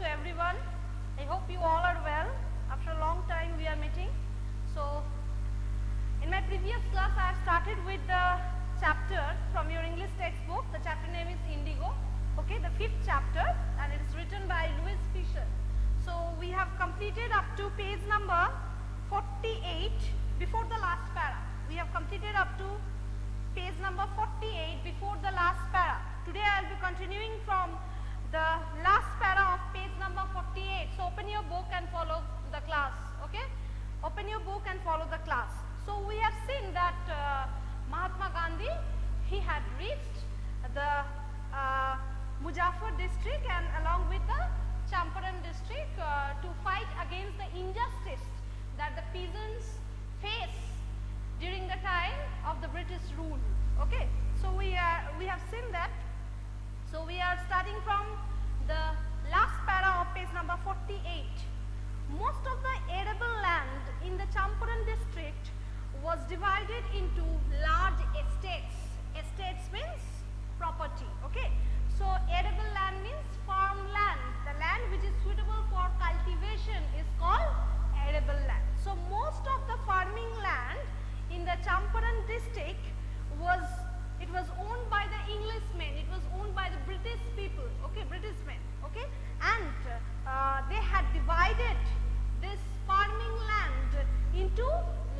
to everyone. I hope you all are well. After a long time we are meeting. So, in my previous class I have started with the chapter from your English textbook. The chapter name is Indigo. Okay, the fifth chapter and it is written by Louis Fischer. So, we have completed up to page number 48 before the last para. We have completed up to page number 48 before the last para. Today I will be continuing from the last para of page number 48. So open your book and follow the class. Okay? Open your book and follow the class. So we have seen that uh, Mahatma Gandhi, he had reached the uh, district and along with the Champaran district uh, to fight against the injustice that the peasants face during the time of the British rule. Okay, so we are we have seen that. So we are starting from the last para of page number 48. Most of the arable land in the Champaran district was divided into large estates. Estates means property. Okay, so arable land means farmland. The land which is suitable for cultivation is called arable land. So most of the farming land in the Champaran district was it was owned by the Englishmen, it was owned by the British people, okay, British men, okay, and uh, they had divided this farming land into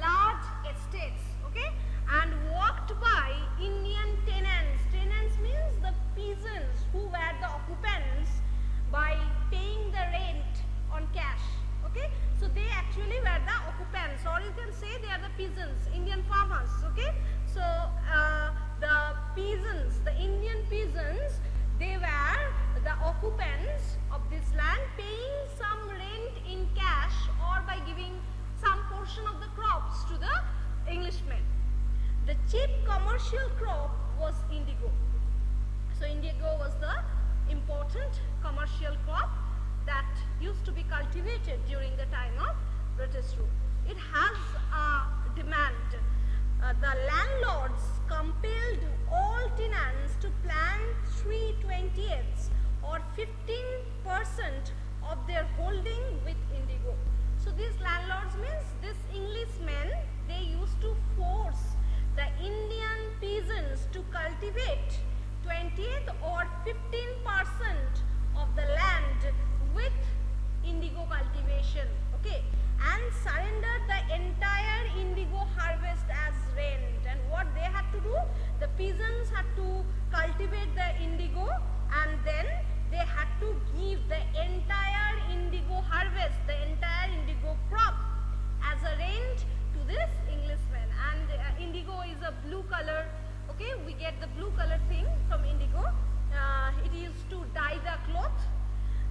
large estates, okay, and walked by Indian tenants. Tenants means the peasants 20th or 15 percent of the land with indigo cultivation okay? And surrender the entire indigo harvest as rent and what they had to do? The peasants had to cultivate the indigo and then they had to give the entire indigo harvest the entire indigo crop as a rent to this englishman. And uh, indigo is a blue color okay we get the blue color thing from indigo uh, it to dye the cloth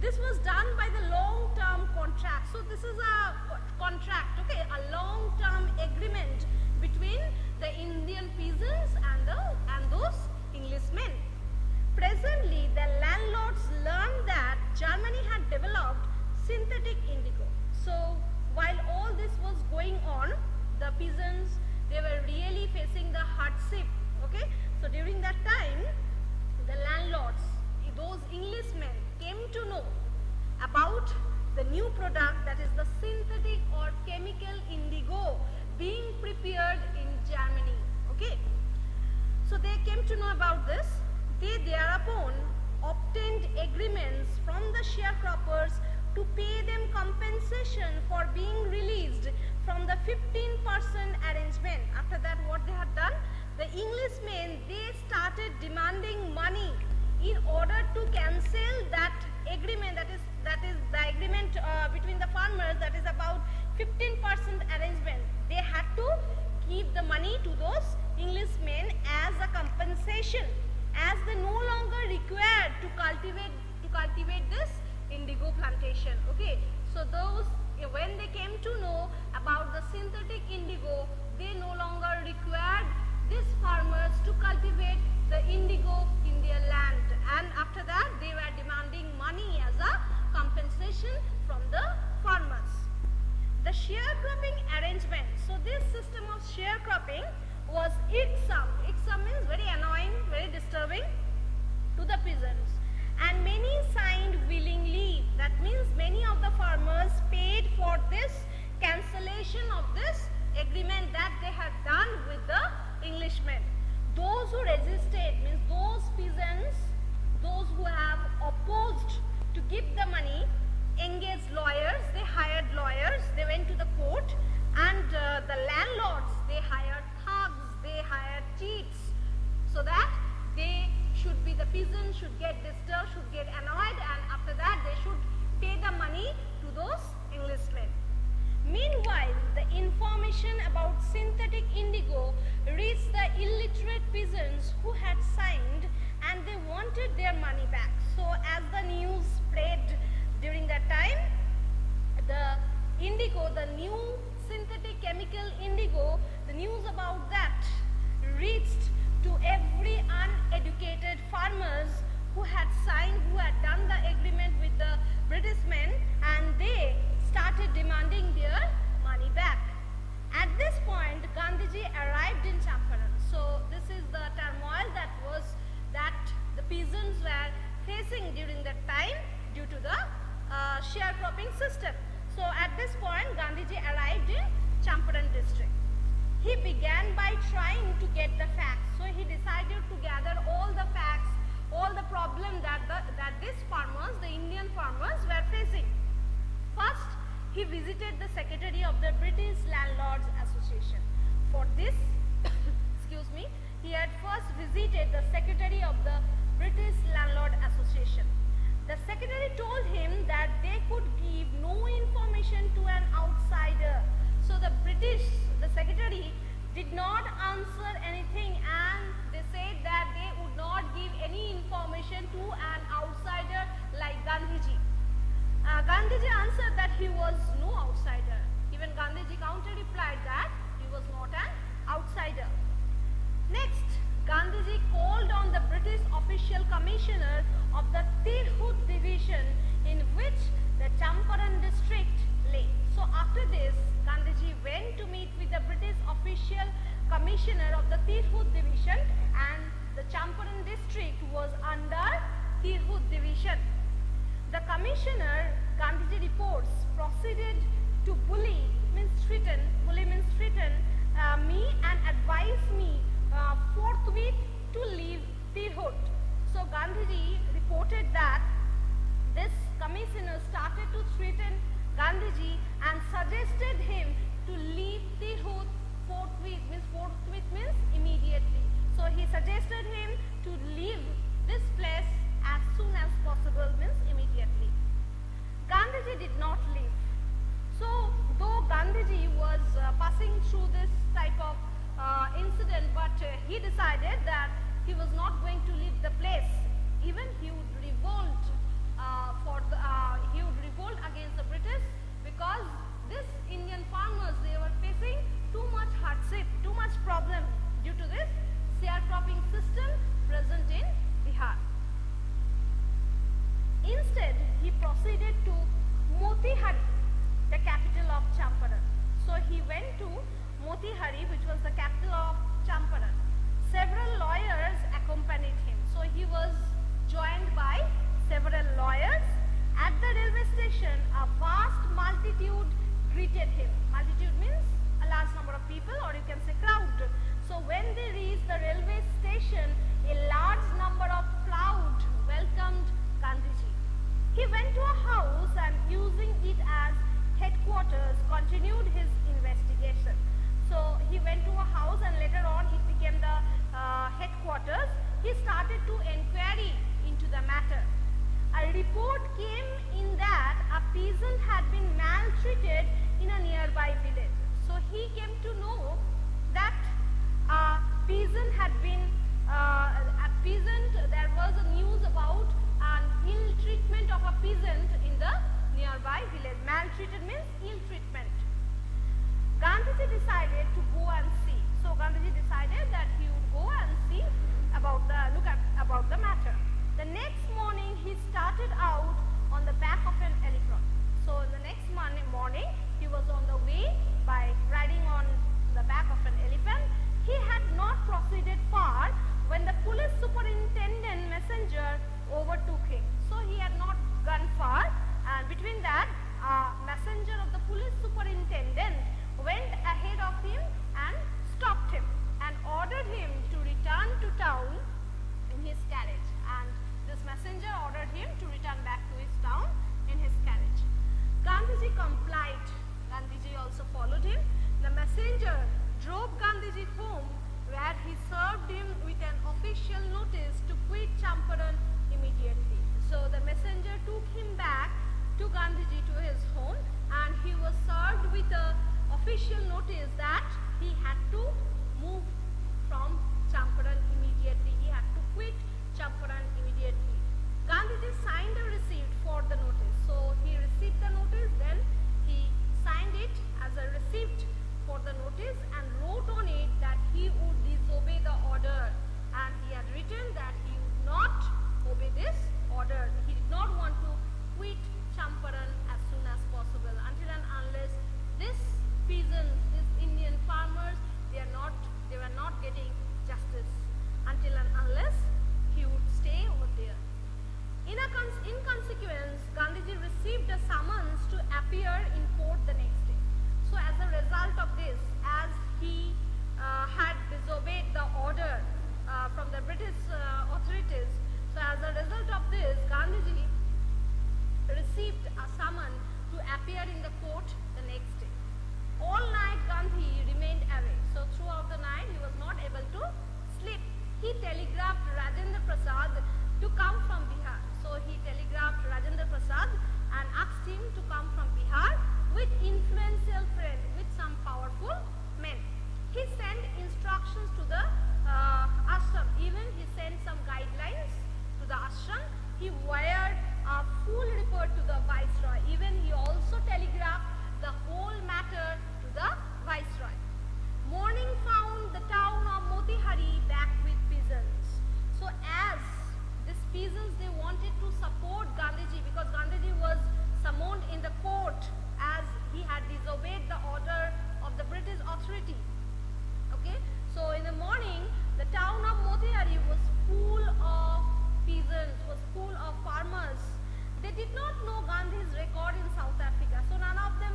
this was done by the long-term contract. So this is a contract, okay, a long-term agreement between the Indian peasants and the and those Englishmen. Presently, the 15 person arrangement. After that what they had done? The Englishmen, they started demanding money in order to cancel that agreement that is that is the agreement uh, between the farmers that is about 15 percent arrangement they had to give the money to those englishmen as a compensation as they no longer required to cultivate to cultivate this indigo plantation okay so those when they came to know about the synthetic indigo they no longer required these farmers to cultivate the indigo in their land. And after that they were demanding money as a compensation from the farmers. The sharecropping arrangement, so this system of sharecropping was irksome, irksome means very annoying, very disturbing to the peasants and many signed willingly that means many of the farmers paid for this cancellation of this agreement that they had done with the Englishmen. Those who resisted means those peasants, those who have new synthetic chemical indigo, the news about that reached to every uneducated farmers who had signed, who had done the agreement with the British men and they started demanding their money back. At this point, Gandhiji arrived in Champaran. So this is the turmoil that was that the peasants were facing during that time due to the uh, sharecropping system. So at this point, Gandhiji arrived in Champaran district. He began by trying to get the facts. So he decided to gather all the facts, all the problem that, the, that these farmers, the Indian farmers were facing. First, he visited the secretary of the British Landlords Association. For this, excuse me, he had first visited the secretary of the British Landlord Association. The secretary told him that they could give no information to an outsider. So the British, the secretary did not answer anything and they said that they would not give any information to an outsider like Gandhiji. Uh, Gandhiji answered that he was no outsider. Even Gandhiji counter replied that he was not an outsider. Next, Gandhiji called on the British official commissioner of the Tirhut division in which the Champaran district lay. So after this, Gandhiji went to meet with the British official commissioner of the Tirhut division and the Champaran district was under Tirhut division. The commissioner, Gandhiji reports, proceeded to bully, means threaten, bully means threaten uh, me and advise me uh, forthwith to leave Tirhut. So Gandhiji reported that this commissioner started to threaten Gandhiji and suggested him to leave Tirhut forthwith, means forthwith means immediately. So he suggested him to leave this place as soon as possible means immediately. Gandhiji did not leave. So though Gandhiji was uh, passing through this type of uh, incident but uh, he decided that railway Gandhiji decided to go and see. So Gandhiji decided that he would go and see about the, look at about the matter. The next morning he started out on the back of an elephant. So the next morning, morning he was on the way by riding on the back of an elephant. He had not proceeded far when the police you'll notice that he had to move from Champaran immediately. He had to quit Champaran immediately. Gandhiji signed a receipt for the notice. So he received the notice, then he signed it as a receipt did not know Gandhi's record in South Africa. So none of them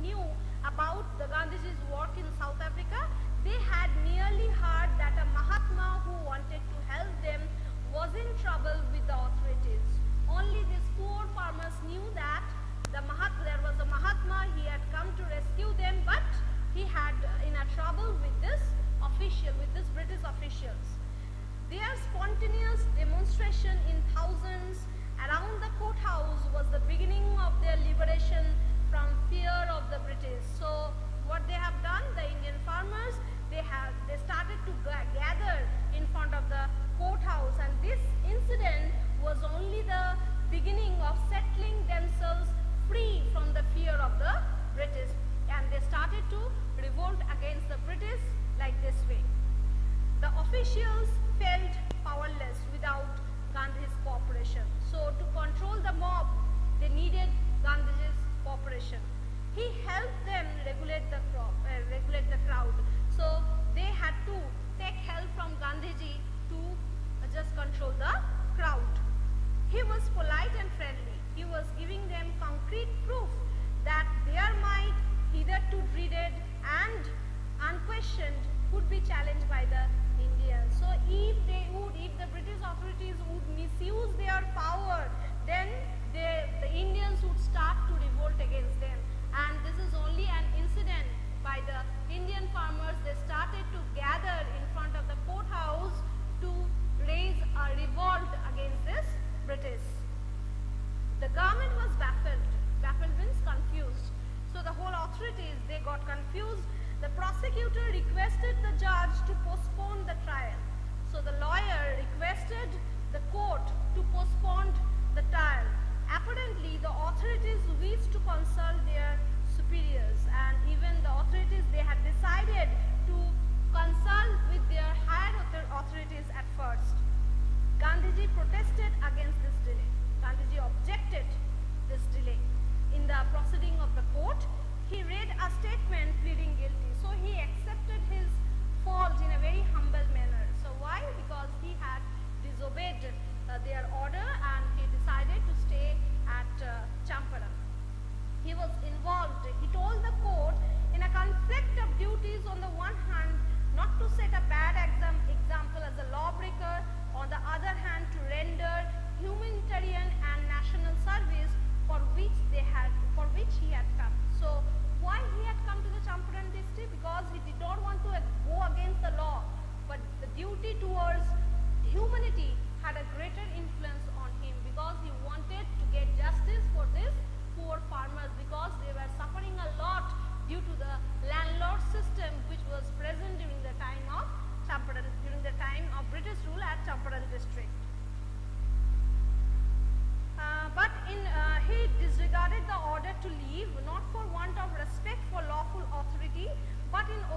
knew about the Gandhiji's work in South Africa. They had merely heard that a Mahatma who wanted to help them was in trouble proceeding of the court, he read a statement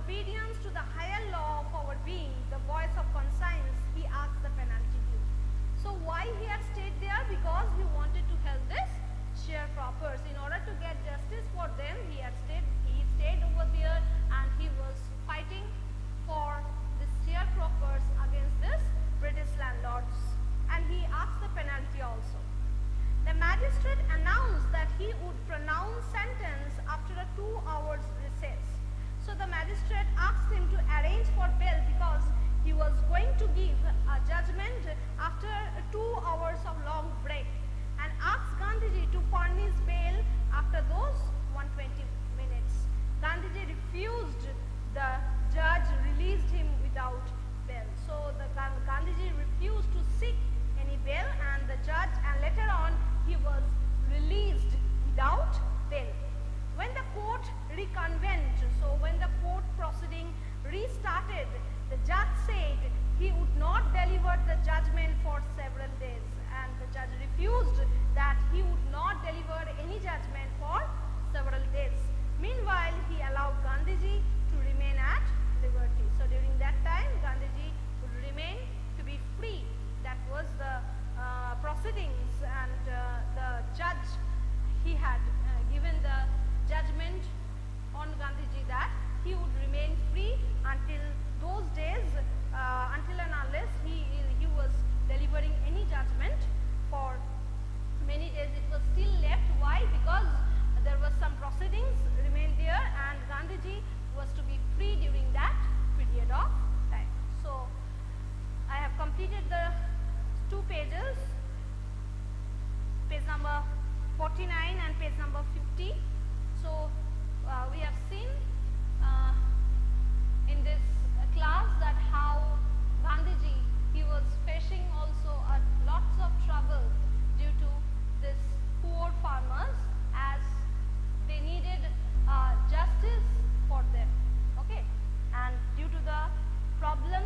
obedience to the higher law of our being, the voice of conscience, he asked the penalty due. So why he had stayed there? Because he wanted to help this sharecroppers. In order to get justice for them, he had stayed, he stayed over there and he was fighting for the sharecroppers against this British landlords. And he asked the penalty also. The magistrate announced that he would pronounce sentence after a two hours so the magistrate asked him to arrange for bail judgment for several days. Meanwhile, he allowed Gandhiji to remain at liberty. So during that time, Gandhiji would remain to be free. That was the uh, proceedings and uh, the judge, he had uh, given the judgment on Gandhiji that he would remain free until those days, uh, until and unless he, he was delivering any judgment for many days it was still left. Why? Because there was some proceedings remained there and Gandhiji was to be free during that period of time. So, I have completed the two pages, page number 49 and page number 50. So, uh, we have seen uh, in this class that how Gandhiji he was facing also a, lots of trouble due to this poor farmers as they needed uh, justice for them okay? And due to the problem